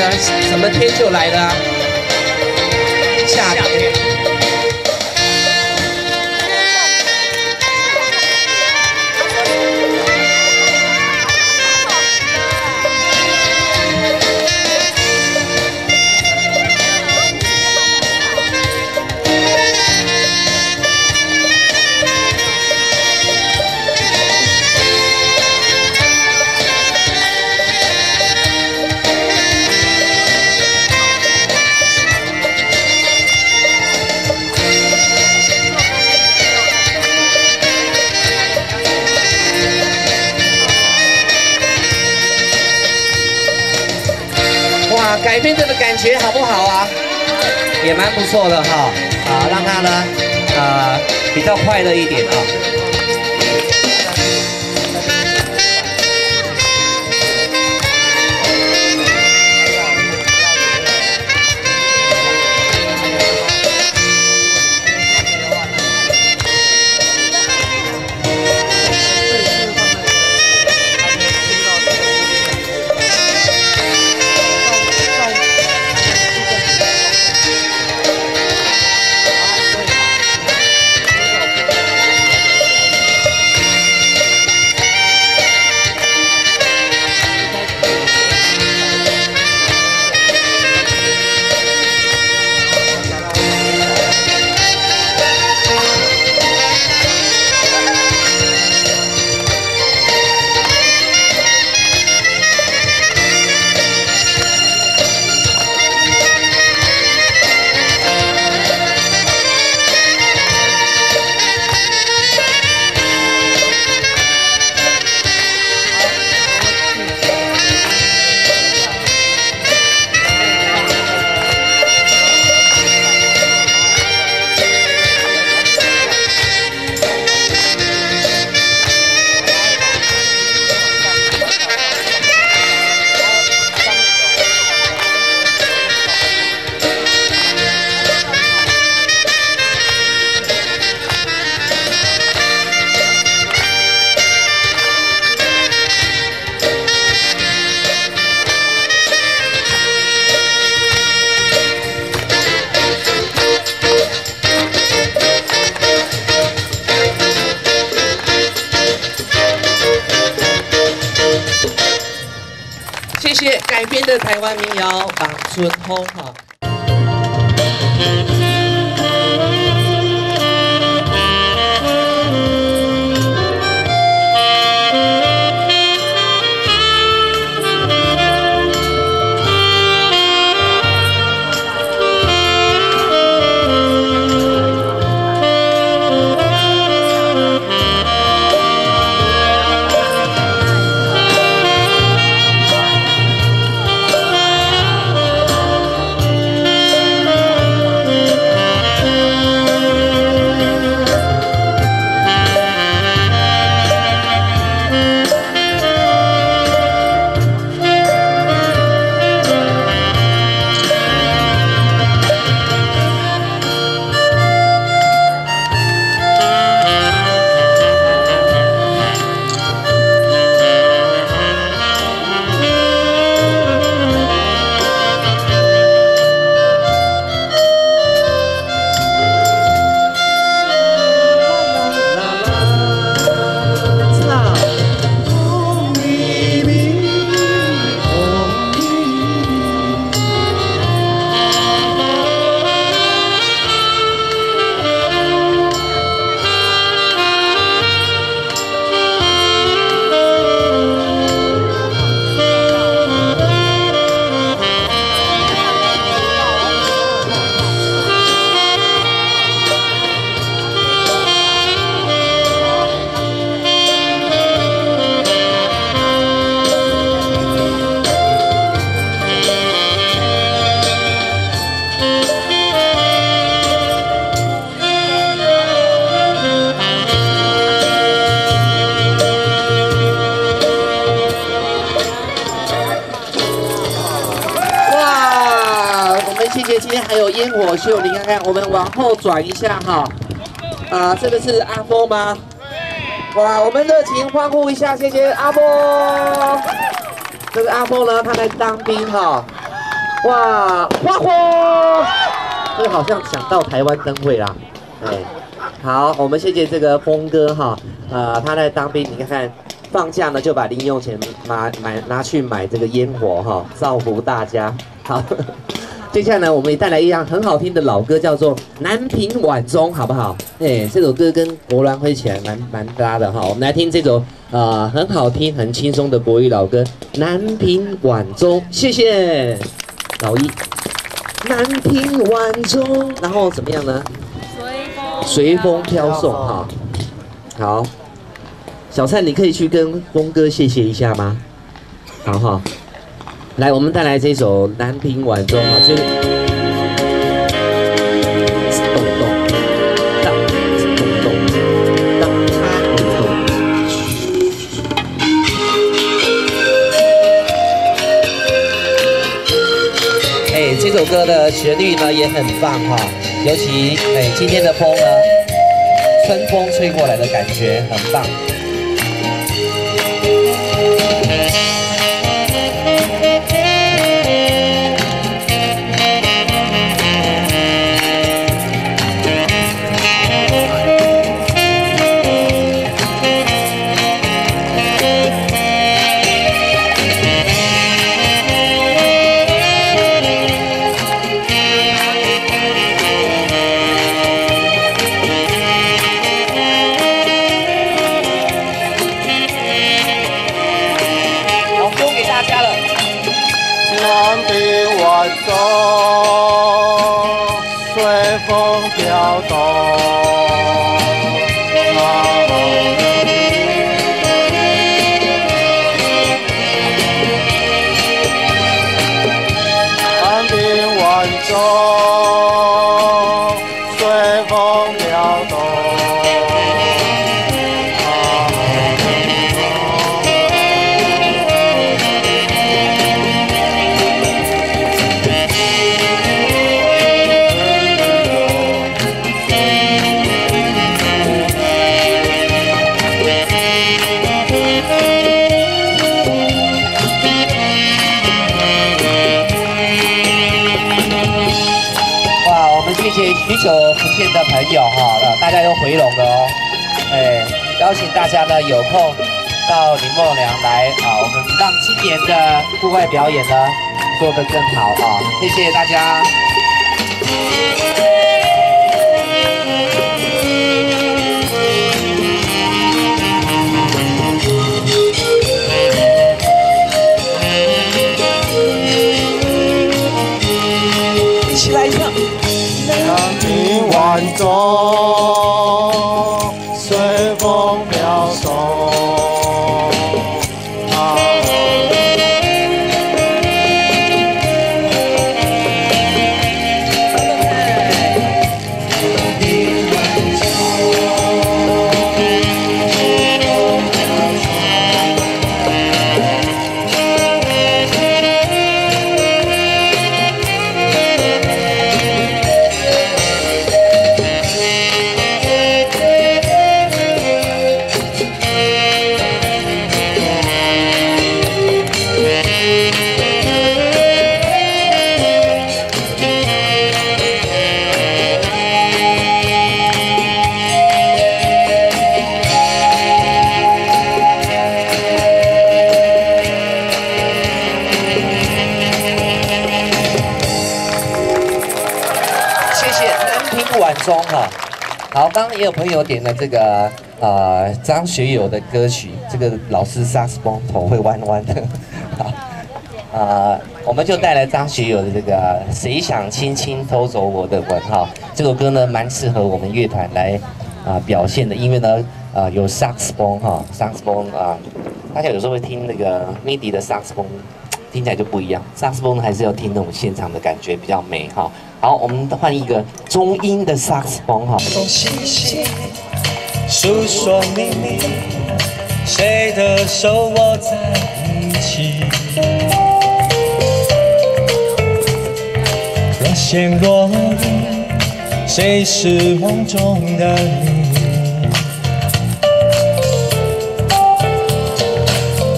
呢，什么天就来了？夏天。改变这个感觉好不好啊？也蛮不错的哈，啊，让他呢，呃，比较快乐一点啊。改编的台湾民谣《望春风》哈。还有烟火秀，你看看，我们往后转一下哈。啊，这个是阿峰吗？哇，我们热情欢呼一下，谢谢阿峰。这个阿峰呢，他在当兵哈，哇，花火，这个好像想到台湾灯会啦，哎，好，我们谢谢这个峰哥哈，呃，他在当兵，你看看，放假呢就把零用钱买买拿去买这个烟火哈，造福大家，好。接下来，我们也带来一样很好听的老歌，叫做《南屏晚钟》，好不好？哎，这首歌跟国兰辉起来蛮蛮搭的哈。我们来听这首啊很好听、很轻松的国语老歌《南屏晚钟》，谢谢老一。南屏晚钟，然后怎么样呢？随风随风飘送哈。好，小蔡，你可以去跟峰哥谢谢一下吗？好哈。来，我们带来这首《南屏晚钟》啊，就是咚咚当咚咚当咚咚。哎，这首歌的旋律呢也很棒哈，尤其哎今天的风呢，春风吹过来的感觉很棒。的朋友哈，大家都回笼了哦，哎，邀请大家呢有空到林梦良来啊，我们让今年的户外表演呢做得更好啊，谢谢大家。晚钟中哈好，刚刚也有朋友点了这个呃张学友的歌曲，这个老师萨克斯风头会弯弯的，好啊，我们就带来张学友的这个谁想轻轻偷走我的吻哈，这首歌呢蛮适合我们乐团来啊表现的，因为呢啊有萨克斯风哈，萨克斯风啊，大家有时候会听那个 MIDI 的萨克斯风，听起来就不一样，萨克斯风还是要听那种现场的感觉比较美哈。好，我们换一个中音的萨克斯风哈。诉说秘密，谁的手握在一起？若陷落雨，谁是梦中的你？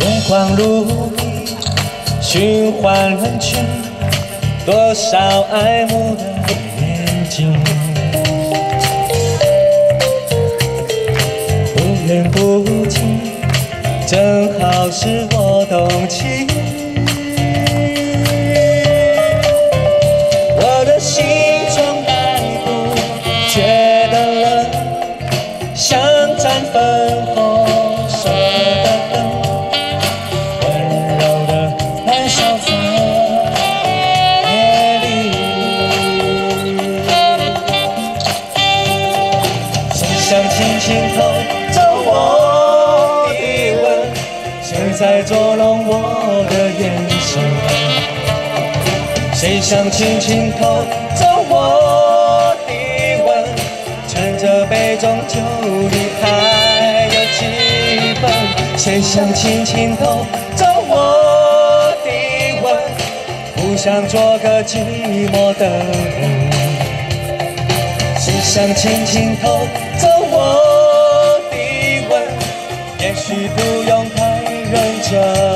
月光如循环人群，多少爱慕的眼睛，不远不近，正好是我动情。想轻轻偷走我的吻？趁着杯中酒里还有几分？谁想轻轻偷走我的吻？不想做个寂寞的人。谁想轻轻偷走我的吻？也许不用太认真。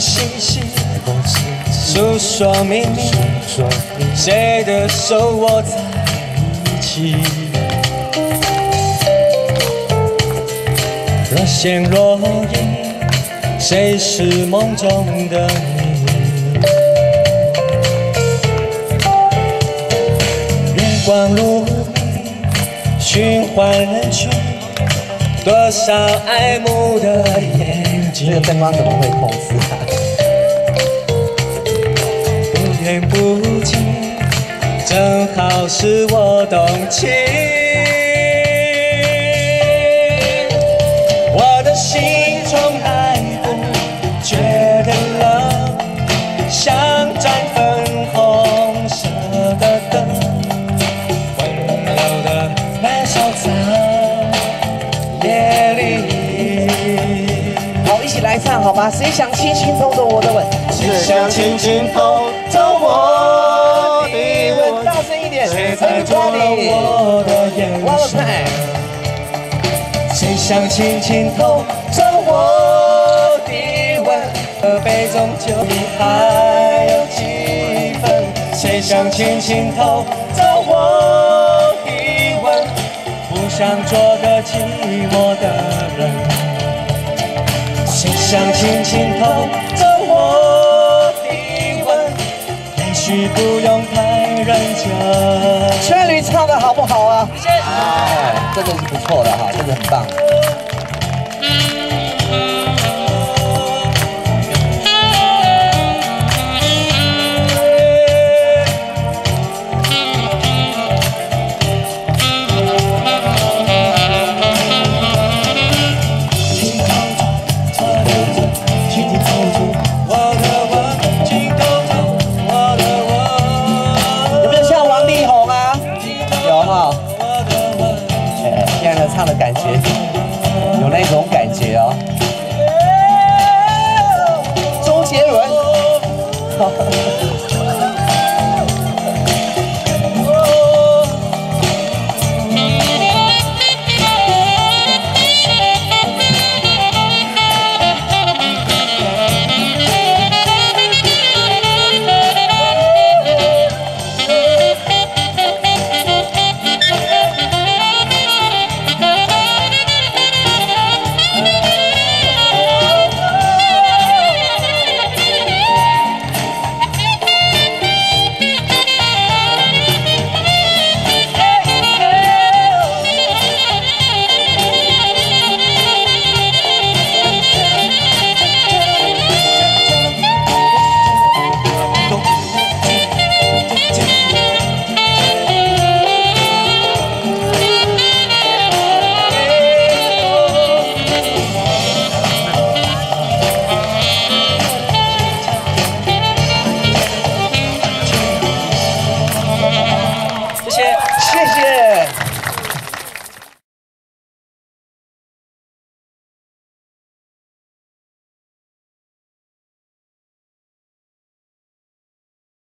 细细，诉说秘密，谁的手握在一起？若现若隐，谁是梦中的你？月光如迷，循环人群，多少爱慕的眼睛。这个灯光怎么会控制啊？不远不近，正好是我动情。我的心从来不，觉得冷，像盏粉红色的灯，温柔的燃烧在夜里。好，一起来唱好吗？谁想轻轻偷走我的吻？谁想轻轻偷想轻轻偷走我的吻？喝杯中酒里还有几分？谁想轻轻偷走我的吻？不想做个寂寞的人。谁想轻轻偷走许不用太认真。圈里唱的好不好啊？谢谢。哎，真的是不错的哈，真的很棒。有哈。我的吻，哎，现在唱的感觉有那种感觉哦。周杰伦。